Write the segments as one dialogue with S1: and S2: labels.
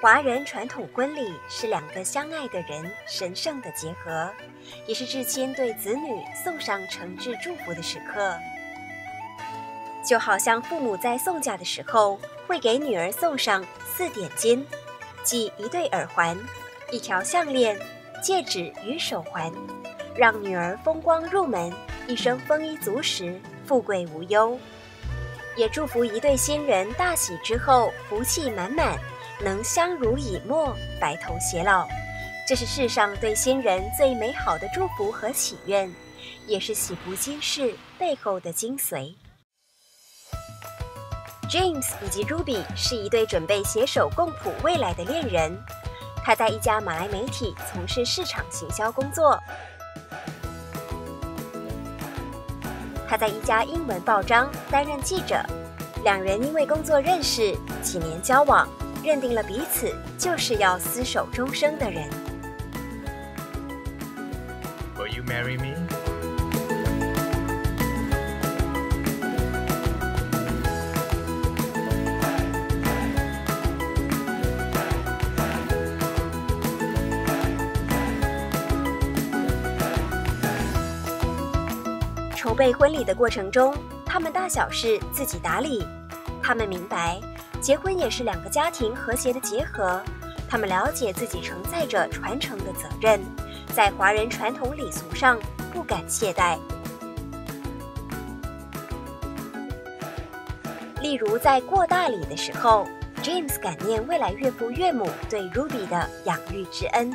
S1: 华人传统婚礼是两个相爱的人神圣的结合，也是至亲对子女送上诚挚祝福的时刻。就好像父母在送嫁的时候，会给女儿送上四点金，即一对耳环、一条项链、戒指与手环，让女儿风光入门，一生丰衣足食、富贵无忧。也祝福一对新人大喜之后福气满满，能相濡以沫、白头偕老。这是世上对新人最美好的祝福和祈愿，也是喜福金事背后的精髓。James 以及 Ruby 是一对准备携手共谱未来的恋人。他在一家马来媒体从事市场行销工作。他在一家英文报章担任记者。两人因为工作认识，几年交往，认定了彼此就是要厮守终生的人。
S2: Will you marry me?
S1: 筹备婚礼的过程中，他们大小事自己打理。他们明白，结婚也是两个家庭和谐的结合。他们了解自己承载着传承的责任，在华人传统礼俗上不敢懈怠。例如，在过大礼的时候，James 感念未来岳父岳母对 Ruby 的养育之恩。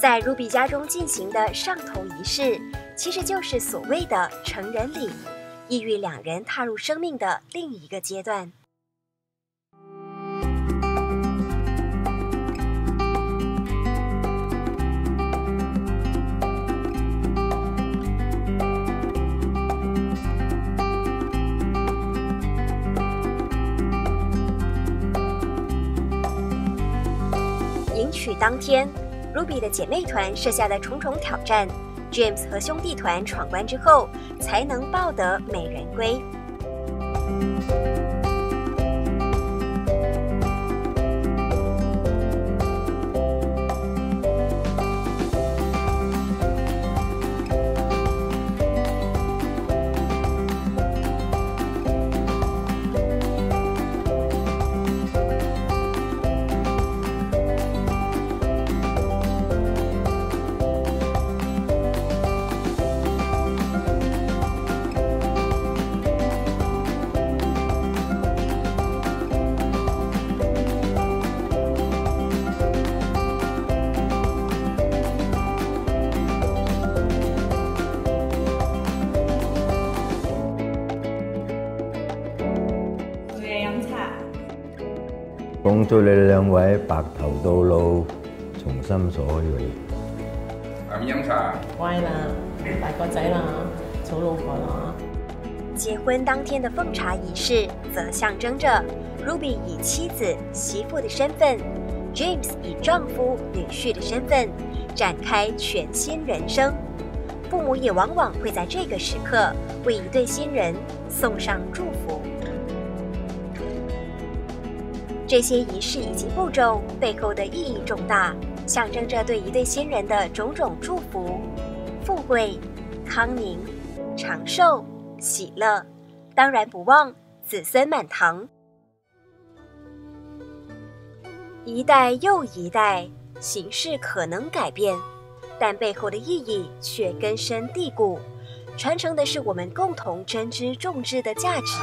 S1: 在 Ruby 家中进行的上头仪式，其实就是所谓的成人礼，意喻两人踏入生命的另一个阶段。迎娶当天。Ruby 的姐妹团设下的重重挑战，James 和兄弟团闯关之后，才能抱得美人归。
S3: 恭祝你哋兩位白頭到老，從心所欲。
S4: 阿咪飲茶。
S5: 乖啦，大個仔啦，娶老婆啦。
S1: 结婚当天的奉茶仪式，则象征着 Ruby 以妻子、媳妇的身份，James 以丈夫、女婿的身份，展开全新人生。父母也往往会在这个时刻为一对新人送上祝福。这些仪式以及步骤背后的意义重大，象征着对一对新人的种种祝福：富贵、康宁、长寿、喜乐，当然不忘子孙满堂。一代又一代，形式可能改变，但背后的意义却根深蒂固，传承的是我们共同珍之重之的价值。